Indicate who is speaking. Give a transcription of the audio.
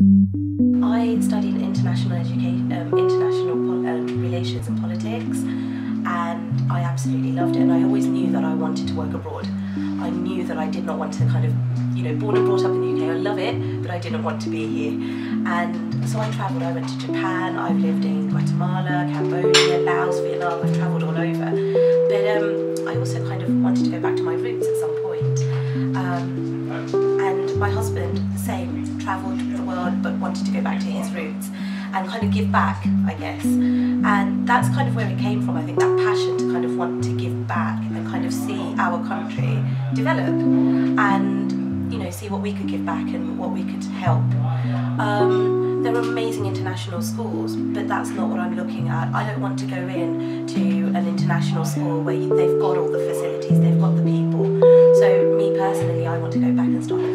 Speaker 1: I studied international education, um, international um, relations and politics, and I absolutely loved it. And I always knew that I wanted to work abroad. I knew that I did not want to kind of, you know, born and brought up in the UK. I love it, but I didn't want to be here. And so I travelled. I went to Japan. I've lived in Guatemala, Cambodia, Laos, Vietnam. I've travelled all over. But um, I also kind of wanted to go back to my roots at some point. Um, and my husband, the same, travelled the world but wanted to go back to his roots and kind of give back, I guess. And that's kind of where it came from. I think that passion to kind of want to give back and kind of see our country develop and you know see what we could give back and what we could help. Um, there are amazing international schools, but that's not what I'm looking at. I don't want to go in to an international school where they've got all the facilities, they've got the people. So me personally, I want to go back and start.